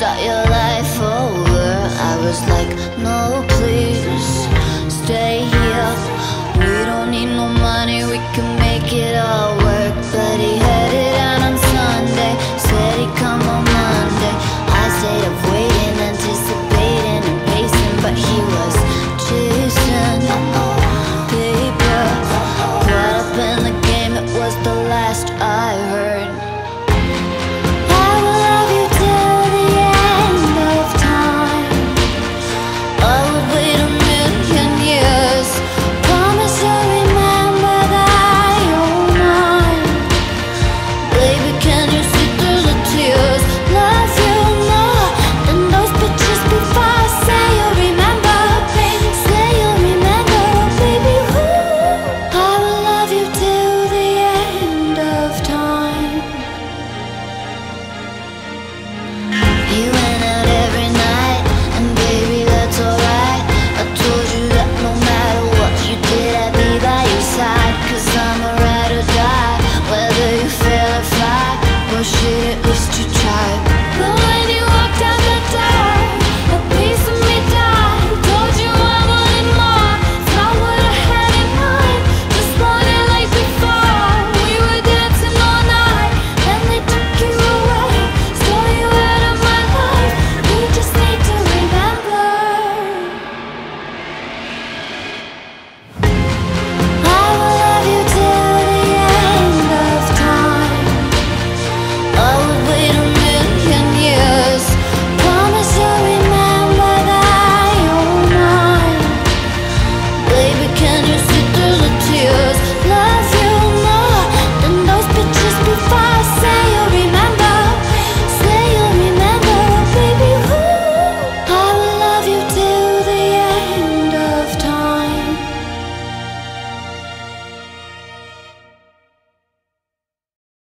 start your life over. I was like, no please, stay here. We don't need no money, we can make it all work. But he headed out on Sunday, said he'd come on Monday. I stayed up waiting, anticipating and pacing But he was chasing paper. Caught up in the game, it was the last I heard you.